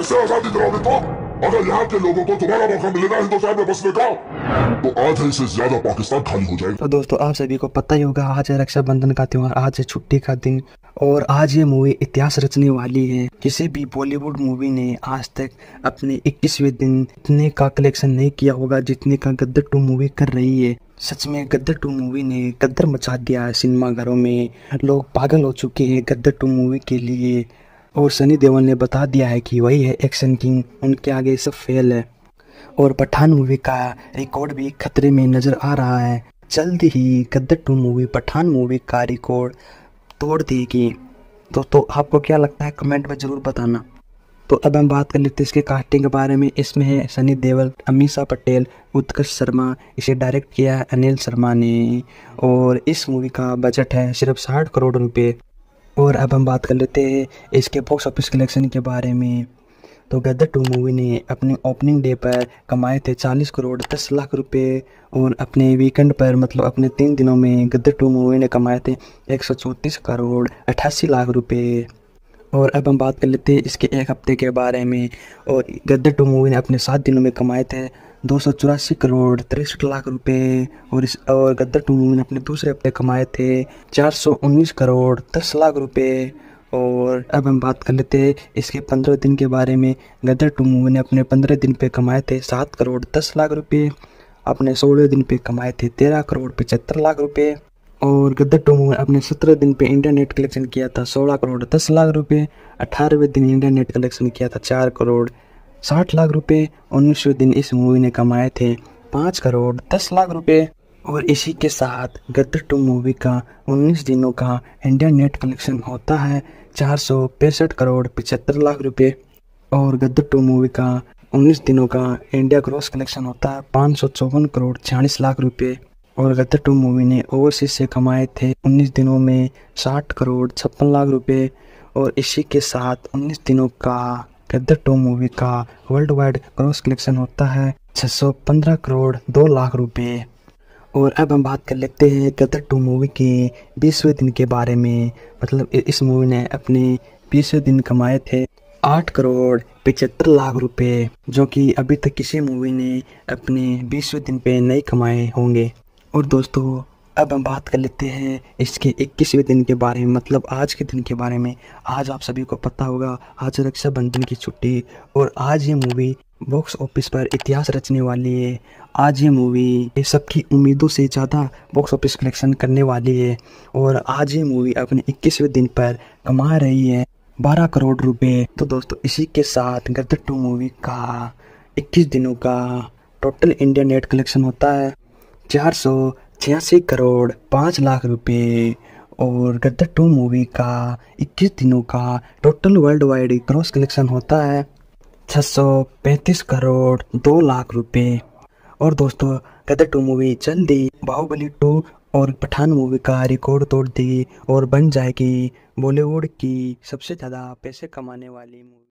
ऐसे आज़ादी अगर यहाँ के लोगों को तुम्हारा मौका मिलेगा हिंदुस्तान में बसने का तो आधे से ज़्यादा पाकिस्तान खाली हो जाएगा। तो दोस्तों, आप सभी को पता ही होगा, आज है रक्षाबंधन का त्यौहार, आज है छुट्टी का दिन, और आज ये मूवी इतिहास रचने वाली है। किसी भी बॉलीवुड मूवी ने आज तक अपने 21वें दिन इतने का कलेक्शन नहीं किया होगा जितने का गद्दर टू मूवी कर रही है। सच में, गद्दर टू मूवी ने गद्दर मचा दिया है सिनेमाघरों में। लोग पागल हो चुके हैं गद्दर टू मूवी के लिए। और सनी देओल ने बता दिया है कि वही है एक्शन किंग उनके आगे सब फेल है। और पठान मूवी का रिकॉर्ड भी खतरे में नज़र आ रहा है। जल्द ही Gadar two movie Pathaan movie का रिकॉर्ड तोड़ देगी तो तो आपको क्या लगता है कमेंट में ज़रूर बताना। तो अब हम बात कर लेते हैं इसके कास्टिंग के बारे में। इसमें है सनी देवल अमीषा पटेल, उत्कर्ष शर्मा, इसे डायरेक्ट किया है अनिल शर्मा ने। और इस मूवी का बजट है सिर्फ़ साठ करोड़ रुपए। और अब हम बात कर लेते हैं इसके बॉक्स ऑफ़िस कलेक्शन के बारे में। तो गदर टू मूवी ने अपने ओपनिंग डे पर कमाए थे 40 करोड़ 10 लाख रुपए और अपने वीकेंड पर मतलब अपने तीन दिनों में गदर टू मूवी ने कमाए थे एक सौ चौंतीस करोड़ अट्ठासी लाख रुपए। और अब हम बात कर लेते हैं इसके एक हफ़्ते के बारे में। और गदर टू मूवी ने अपने सात दिनों में कमाए थे दो सौ चौरासी करोड़ तिरसठ लाख रुपए और इस और गद्दर टू ने अपने दूसरे हफ़्ते कमाए थे चार सौ उन्नीस करोड़ दस लाख रुपए। और अब हम बात कर लेते हैं इसके पंद्रह दिन के बारे में। गदर टू मूवी ने अपने पंद्रह दिन पे कमाए थे सात करोड़ दस लाख रुपए। अपने सोलह दिन पे कमाए थे तेरह करोड़ पचहत्तर लाख रुपए। और गदर टू मूवी अपने सत्रह दिन पे इंडिया नेट कलेक्शन किया था सोलह करोड़ दस लाख रुपए। अठारहवें दिन इंडिया नेट कलेक्शन किया था चार करोड़ साठ लाख रुपए उन्नीसवें दिन इस मूवी ने कमाए थे। पाँच करोड़, दस लाख रुपए। और इसी के साथ गदर टू मूवी का 19 दिनों का इंडिया नेट कलेक्शन होता है चार सौ पैंसठ करोड़, पचहत्तर लाख रुपए। और गदर टू मूवी का 19 दिनों का इंडिया ग्रोस कलेक्शन होता है पाँच सौ चौवन करोड़, छियालीस लाख रुपए। और गदर टू मूवी ने ओवरसीज से कमाए थे 19 दिनों में 60 करोड़, छप्पन लाख रुपए। और इसी के साथ 19 दिनों का गदर टू मूवी का वर्ल्ड वाइड ग्रोस कलेक्शन होता है 615 करोड़ दो लाख रुपए। और अब हम बात कर लेते हैं गदर टू मूवी के बीसवें दिन के बारे में। मतलब इस मूवी ने अपने बीसवें दिन कमाए थे आठ करोड़ पचहत्तर लाख रुपए, जो कि अभी तक किसी मूवी ने अपने बीसवें दिन पे नहीं कमाए होंगे। और दोस्तों अब हम बात कर लेते हैं इसके इक्कीसवें दिन के बारे में मतलब आज के दिन के बारे में। आज आप सभी को पता होगा, आज रक्षाबंधन की छुट्टी और आज ये मूवी बॉक्स ऑफ़िस पर इतिहास रचने वाली है। आज ये मूवी ये सबकी उम्मीदों से ज़्यादा बॉक्स ऑफ़िस कलेक्शन करने वाली है और आज ये मूवी अपने इक्कीसवें दिन पर कमा रही है बारह करोड़ रुपए। तो दोस्तों, इसी के साथ गदर टू मूवी का इक्कीस दिनों का टोटल इंडिया नेट कलेक्शन होता है। चार सौ छियासी करोड़ पाँच लाख रुपए और गदर टू मूवी का 21 दिनों का total world wide gross collection होता है छः सौ पैंतीस करोड़ दो लाख रुपए। और दोस्तों गदर टू मूवी जल्दी बाहुबली टू और पठान मूवी का रिकॉर्ड तोड़ देगी और बन जाएगी बॉलीवुड की सबसे ज़्यादा पैसे कमाने वाली मूवी।